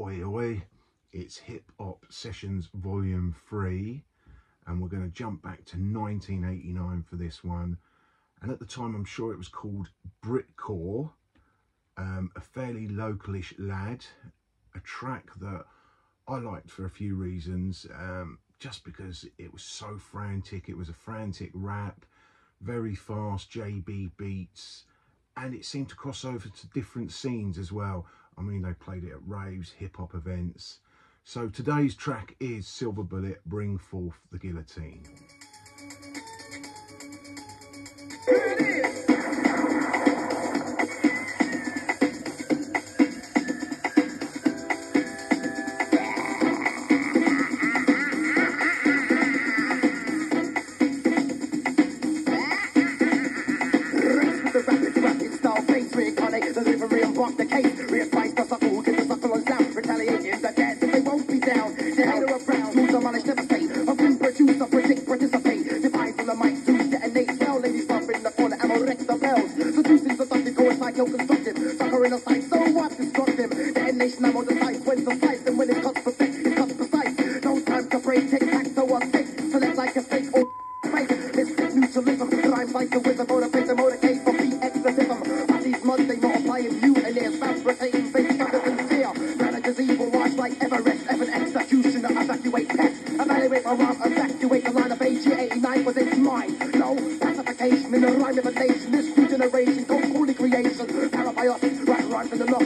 Oi Oi, it's Hip Hop Sessions Volume 3 and we're going to jump back to 1989 for this one. And at the time I'm sure it was called Britcore, um, a fairly localish lad, a track that I liked for a few reasons um, just because it was so frantic, it was a frantic rap, very fast JB beats, and it seemed to cross over to different scenes as well. I mean, they played it at raves, hip hop events. So today's track is Silver Bullet, Bring Forth the Guillotine. pretty conic, delivery and block the case. Readvice the suckle, give the suckle on sound. Retaliating the dead, if they won't be down. The hater of frowns, who's a manish devastate. A grim producer, predict, participate. Device on the mic to detonate. Smell ladies bump in the corner, ammo wreck the bells. Seducing the thunder, going psycho constructive. Sucker in a sight, so what destruct him? Detonation ammo decides when's the slice and when it cuts for sex, it cuts precise. No time to break, take back, so I'm sick. Select like a fake or fake. Mystic neutralism, rhymes like a wizard, motivate one thing more playing you and they're fabricating things better than fear. Managers evil watch like Everest, ever execution to evacuate pets, evaluate my rhyme, evacuate the line of AG89 was its mind. No pacification in the rhyme of a nation, this new generation, called holy creation, parabiotic, right, right the